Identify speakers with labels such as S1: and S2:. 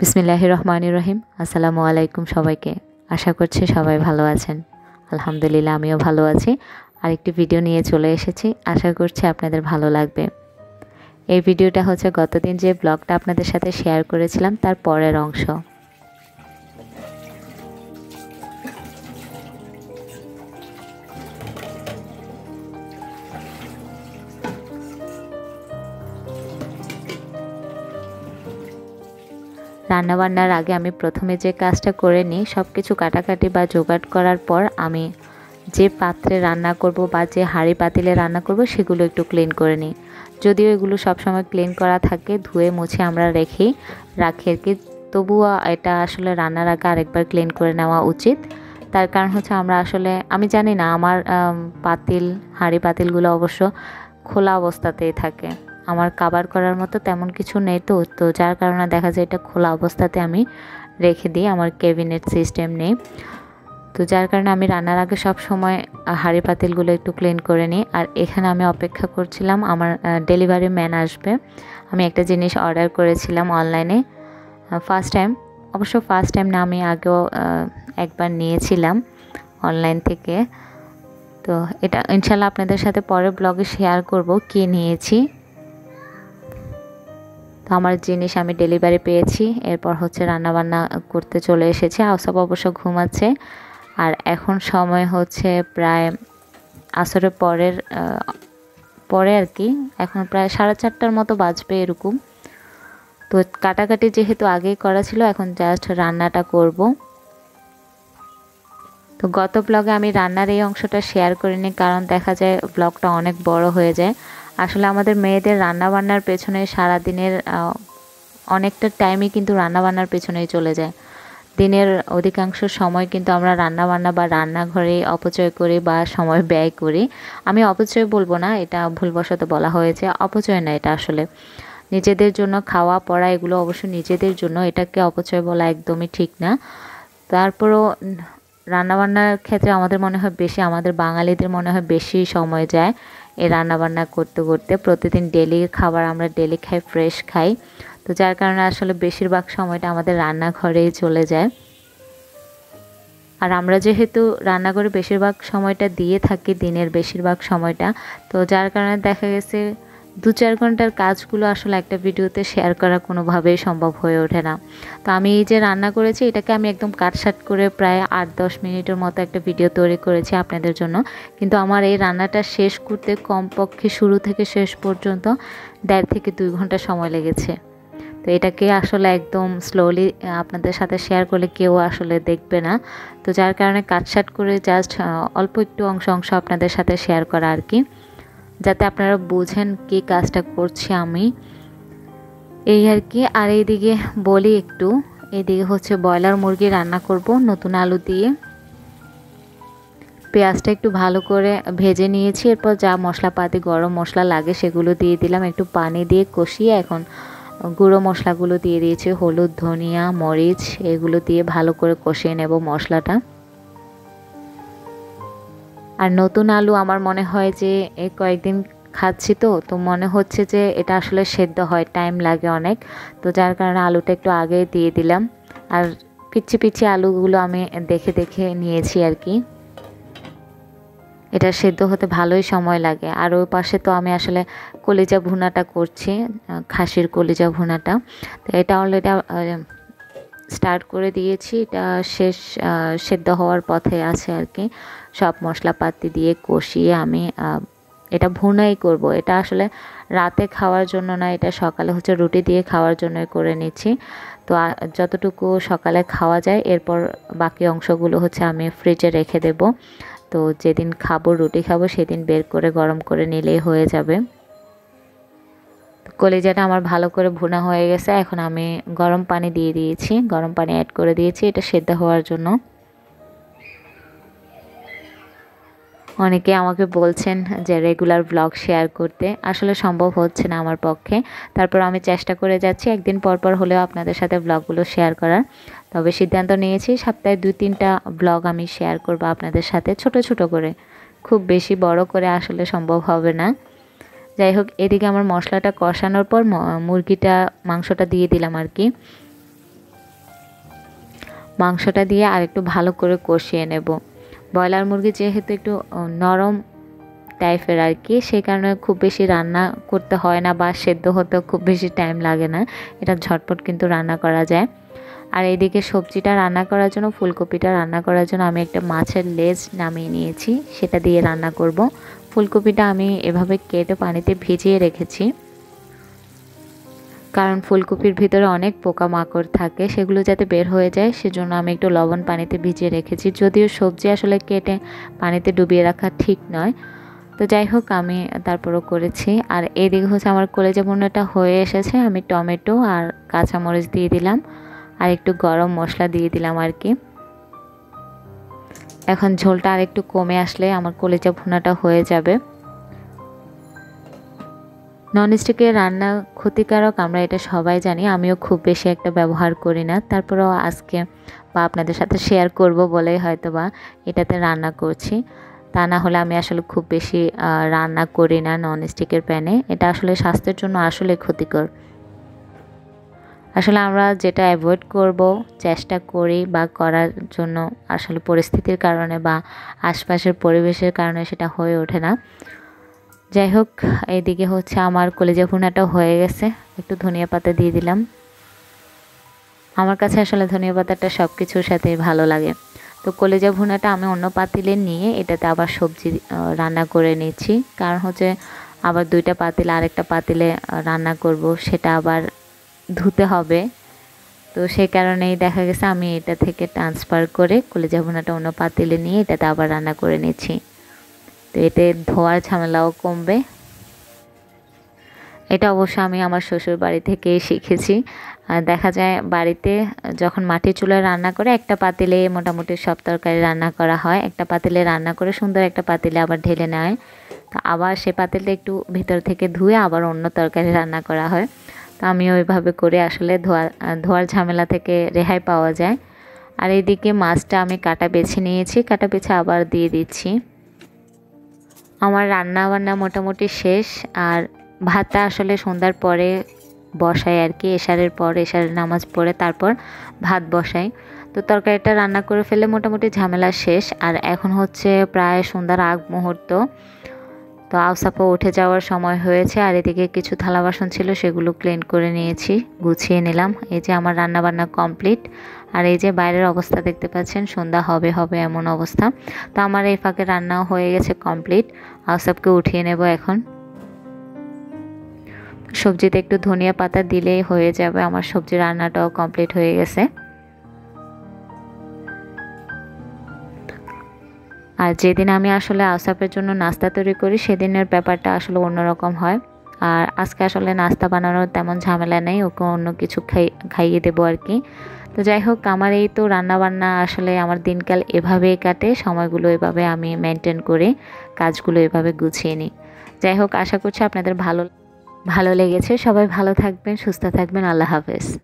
S1: বিসমিল্লাহ রহমান রহিম। আসসালামু আলাইকুম সবাইকে। আশা করছি সবাই ভালো আছেন। আলহামদুলিল্লাহ, আমিও ভালো আছি। আরেকটি ভিডিও নিয়ে চলে এসেছি। আশা করছি আপনাদের ভালো লাগবে। এই ভিডিওটা হচ্ছে গতদিন যে ব্লগটা আপনাদের সাথে শেয়ার করেছিলাম, তার পরের অংশ। রান্নাবান্নার আগে আমি প্রথমে যে কাজটা করে নিই সব কিছু কাটাকাটি বা জোগাড় করার পর আমি যে পাত্রে রান্না করব বা যে হাঁড়ি পাতিলে রান্না করব, সেগুলো একটু ক্লিন করে নিই। যদিও এগুলো সবসময় ক্লিন করা থাকে, ধুয়ে মুছে আমরা রেখি রাখি আর কি। তবুও এটা আসলে রান্নার আগে আরেকবার ক্লিন করে নেওয়া উচিত। তার কারণ হচ্ছে আমরা আসলে, আমি জানি না, আমার পাতিল, হাঁড়ি পাতিলগুলো অবশ্য খোলা অবস্থাতেই থাকে। আমার কাবার করার মতো তেমন কিছু নেই তো তো যার কারণে দেখা যায় এটা খোলা অবস্থাতে আমি রেখে দিই, আমার ক্যাবিনেট সিস্টেম নেই। তো যার কারণে আমি রান্নার আগে সব সময় হাঁড়ি পাতিলগুলো একটু ক্লিন করে নিই। আর এখানে আমি অপেক্ষা করছিলাম, আমার ডেলিভারি ম্যান আসবে। আমি একটা জিনিস অর্ডার করেছিলাম অনলাইনে ফার্স্ট টাইম অবশ্য ফার্স্ট টাইম না, আমি আগেও একবার নিয়েছিলাম অনলাইন থেকে। তো এটা ইনশাল্লাহ আপনাদের সাথে পরের ব্লগে শেয়ার করব, কি নিয়েছি। তো আমার জিনিস আমি ডেলিভারি পেয়েছি। এরপর হচ্ছে রান্নাবান্না করতে চলে এসেছে। আউসব অবশ্য ঘুমাচ্ছে। আর এখন সময় হচ্ছে প্রায় আসরের পরের পরে আর কি। এখন প্রায় সাড়ে চারটার মতো বাজবে এরকম। তো কাটাকাটি যেহেতু আগেই করা ছিল, এখন জাস্ট রান্নাটা করব। তো গত ব্লগে আমি রান্নার এই অংশটা শেয়ার করিনি, কারণ দেখা যায় ব্লগটা অনেক বড় হয়ে যায়। আসলে আমাদের মেয়েদের রান্না বান্নার পেছনে সারাদিনের অনেকটা টাইমই কিন্তু রান্না বান্নার পেছনেই চলে যায়। দিনের অধিকাংশ সময় কিন্তু আমরা রান্না বান্না বা রান্নাঘরে অপচয় করি বা সময় ব্যয় করি। আমি অপচয় বলব না, এটা ভুলবশত বলা হয়েছে। অপচয় না এটা আসলে। নিজেদের জন্য খাওয়া, পড়া এগুলো অবশ্য নিজেদের জন্য, এটাকে অপচয় বলা একদমই ঠিক না। তারপরও রান্নাবান্নার ক্ষেত্রে আমাদের মনে হয় বেশি, আমাদের বাঙালিদের মনে হয় বেশি সময় যায়। এই রান্নাবান্না করতে করতে প্রতিদিন ডেলি খাবার আমরা ডেলি খাই ফ্রেশ খাই। তো যার কারণে আসলে বেশিরভাগ সময়টা আমাদের রান্নাঘরেই চলে যায়। আর আমরা যেহেতু রান্না করে বেশিরভাগ সময়টা দিয়ে থাকি, দিনের বেশিরভাগ সময়টা, তো যার কারণে দেখা গেছে দু চার ঘণ্টার কাজগুলো আসলে একটা ভিডিওতে শেয়ার করা কোনোভাবেই সম্ভব হয়ে ওঠে না। তো আমি এই যে রান্না করেছি, এটাকে আমি একদম কাটসাট করে প্রায় আট দশ মিনিটের মতো একটা ভিডিও তৈরি করেছি আপনাদের জন্য। কিন্তু আমার এই রান্নাটা শেষ করতে কমপক্ষে শুরু থেকে শেষ পর্যন্ত দেড় থেকে দুই ঘণ্টা সময় লেগেছে। তো এটাকে আসলে একদম স্লোলি আপনাদের সাথে শেয়ার করলে কেউ আসলে দেখবে না। তো যার কারণে কাটসাট করে জাস্ট অল্প একটু অংশ অংশ আপনাদের সাথে শেয়ার করা আর কি। যাতে আপনারা বুঝেন কি কাজটা করছি আমি। এই আর কি, আর এইদিকে বলি একটু এদিকে হচ্ছে ব্রয়লার মুরগি রান্না করব নতুন আলু দিয়ে। পেঁয়াজটা একটু ভালো করে ভেজে নিয়েছি, এরপর যা মশলাপাতি গরম মশলা লাগে সেগুলো দিয়ে দিলাম, একটু পানি দিয়ে কষিয়ে এখন গুঁড়ো মশলাগুলো দিয়ে দিয়েছি, হলুদ, ধনিয়া, মরিচ, এগুলো দিয়ে ভালো করে কষিয়ে নেব মশলাটা। আর নতুন আলু আমার মনে হয় যে কয়েকদিন খাচ্ছি তো তো মনে হচ্ছে যে এটা আসলে সেদ্ধ হয়, টাইম লাগে অনেক। তো যার কারণে আলুটা একটু আগে দিয়ে দিলাম। আর পিচ্ছি পিচ্ছি আলুগুলো আমি দেখে দেখে নিয়েছি আর কি। এটা সেদ্ধ হতে ভালোই সময় লাগে। আর ওই পাশে তো আমি আসলে কলিজা ভুনাটা করছি খাসির কলিজা ভুনাটা। তো এটা অলরেডি স্টার্ট করে দিয়েছি। এটা শেষ সেদ্ধ হওয়ার পথে আছে আর কি। সব মশলাপাতি দিয়ে কষিয়ে আমি এটা ভুনাই করব। এটা আসলে রাতে খাওয়ার জন্য না, এটা সকালে হচ্ছে রুটি দিয়ে খাওয়ার জন্য করে নিচ্ছি। তো যতটুকু সকালে খাওয়া যায়, এরপর বাকি অংশগুলো হচ্ছে আমি ফ্রিজে রেখে দেব। তো, যেদিন খাব, রুটি খাব, সেদিন বের করে গরম করে নিলেই হয়ে যাবে। কলিজাটা আমার ভালো করে ভুনা হয়ে গেছে। এখন আমি গরম পানি দিয়ে দিয়েছি। গরম পানি অ্যাড করে দিয়েছি। এটা সেদ্ধ হওয়ার জন্য। অনেকে আমাকে বলছেন যে রেগুলার ব্লগ শেয়ার করতে। আসলে সম্ভব হচ্ছে না আমার পক্ষে। তারপর আমি চেষ্টা করে যাচ্ছি। একদিন পর পর হলেও আপনাদের সাথে ব্লগগুলো শেয়ার করার। তবে সিদ্ধান্ত নিয়েছি, সপ্তাহে দুই, তিনটা ব্লগ আমি শেয়ার করব আপনাদের সাথে। ছোট ছোট করে। খুব বেশি বড় করে আসলে সম্ভব হবে না। যাই হোক, এদিকে আমার মশলাটা কষানোর পর মুরগিটা, মাংসটা দিয়ে দিলাম আর কি। মাংসটা দিয়ে আর একটু ভালো করে কষিয়ে নেব। ব্রয়লার মুরগি যেহেতু একটু নরম টাইপের আর কি সেই কারণে খুব বেশি রান্না করতে হয় না বা সেদ্ধ হতেও খুব বেশি টাইম লাগে না। এটা ঝটপট কিন্তু রান্না করা যায়। আর এইদিকে সবজিটা রান্না করার জন্য, ফুলকপিটা রান্না করার জন্য আমি একটা মাছের লেজ নামিয়ে নিয়েছি, সেটা দিয়ে রান্না করব। ফুলকপিটা আমি এভাবে কেটে পানিতে ভিজিয়ে রেখেছি। কারণ ফুলকপির ভিতরে অনেক পোকামাকড় থাকে, সেগুলো যাতে বের হয়ে যায়, সেজন্য আমি একটু লবণ পানিতে ভিজিয়ে রেখেছি। যদিও সবজি আসলে কেটে পানিতে ডুবিয়ে রাখা ঠিক নয়। তো যাই হোক, আমি তারপরও করেছি। আর এদিকে হচ্ছে আমার কলেজা বোনাটা হয়ে এসেছে, আমি টমেটো আর কাঁচামরিচ দিয়ে দিলাম। আর একটু গরম মশলা দিয়ে দিলাম আর কি। এখন ঝোলটা আর একটু কমে আসলে আমার কলেজা ভুনাটা হয়ে যাবে। ননস্টিকের রান্না ক্ষতিকারক আমরা এটা সবাই জানি, আমিও খুব বেশি একটা ব্যবহার করি না। তারপরেও আজকে বা আপনাদের সাথে শেয়ার করব বলেই হয়তো বা এটাতে রান্না করছি। তা না হলে আমি আসলে খুব বেশি রান্না করি না ননস্টিকের প্যানে। এটা আসলে স্বাস্থ্যের জন্য আসলে ক্ষতিকর। আসলে আমরা যেটা অ্যাভয়েড করব, চেষ্টা করি বা করার জন্য আসলে পরিস্থিতির কারণে বা আশপাশের পরিবেশের কারণে সেটা হয়ে ওঠে না। যাই হোক এইদিকে হচ্ছে আমার কলেজা ভুনাটা হয়ে গেছে। একটু ধনিয়া পাতা দিয়ে দিলাম। আমার কাছে আসলে ধনিয়া পাতাটা সব কিছুর সাথেই ভালো লাগে। তো কলেজা ভুনাটা আমি অন্য পাতিলে নিয়ে এটাতে আবার সবজি রান্না করে নিচ্ছি। কারণ হচ্ছে আবার দুইটা পাতিল আরেকটা পাতিলে রান্না করব, সেটা আবার ধুতে হবে। তো সেই কারণেই দেখা গেছে আমি এটা থেকে ট্রান্সফার করে কলেজা ভুনাটা অন্য পাতিলে নিয়ে এটাতে আবার রান্না করে নিচ্ছি। তো এতে ধোয়ার ঝামেলাও কমবে। এটা অবশ্য আমি আমার শ্বশুর বাড়ি থেকেই শিখেছি। দেখা যায় বাড়িতে যখন মাটির চুলায় রান্না করে একটা পাতিলে মোটামুটি সব তরকারি রান্না করা হয়। একটা পাতিলে রান্না করে সুন্দর একটা পাতিলে আবার ঢেলে নেয়। তো আবার সে পাতিলটা একটু ভিতর থেকে ধুয়ে আবার অন্য তরকারি রান্না করা হয়। তো আমি ওইভাবে করে আসলে ধোয়া, ধোয়ার ঝামেলা থেকে রেহাই পাওয়া যায়। আর এইদিকে মাছটা আমি কাটা বেছে নিয়েছি, কাটা বেছে আবার দিয়ে দিচ্ছি। আমার রান্না বান্না মোটামুটি শেষ, আর ভাতটা আসলে সন্ধ্যার পরে বসাই আর কি, এশারের পর এশারের নামাজ পড়ে তারপর ভাত বসাই। তো তরকারিটা রান্না করে ফেলে মোটামুটি ঝামেলা শেষ, আর এখন হচ্ছে প্রায় সন্ধ্যার আগ মুহূর্ত। তো আউসাপো উঠে যাওয়ার সময় হয়েছে আর এদিকে কিছু থালা বাসন ছিল, সেগুলো ক্লিন করে নিয়েছি, গুছিয়ে নিলাম। এই যে আমার রান্না বান্না কমপ্লিট আর এই যে বাইরের অবস্থা দেখতে পাচ্ছেন, সন্ধ্যা হবে হবে এমন অবস্থা। তো আমার এই ফাঁকে রান্নাও হয়ে গেছে কমপ্লিট আউসাপকে উঠিয়ে নেব এখন। সবজিতে একটু ধনিয়া পাতা দিলেই হয়ে যাবে, আমার সবজি রান্নাটাও কমপ্লিট হয়ে গেছে। আর যেদিন আমি আসলে আসাপের জন্য নাস্তা তৈরি করি, সেদিনের ব্যাপারটা আসলে অন্যরকম হয়। আর আজকে আসলে নাস্তা বানানোর তেমন ঝামেলা নেই, ওকে অন্য কিছু খাই, খাইয়ে দেবো আর কি। তো যাই হোক, আমার এই তো রান্না বান্না আসলে আমার দিনকাল এভাবেই কাটে, সময়গুলো এভাবে আমি মেনটেন করে, কাজগুলো এভাবে গুছিয়ে নিই। যাই হোক, আশা করছি আপনাদের ভালো ভালো লেগেছে। সবাই ভালো থাকবেন, সুস্থ থাকবেন। আল্লাহ হাফেজ।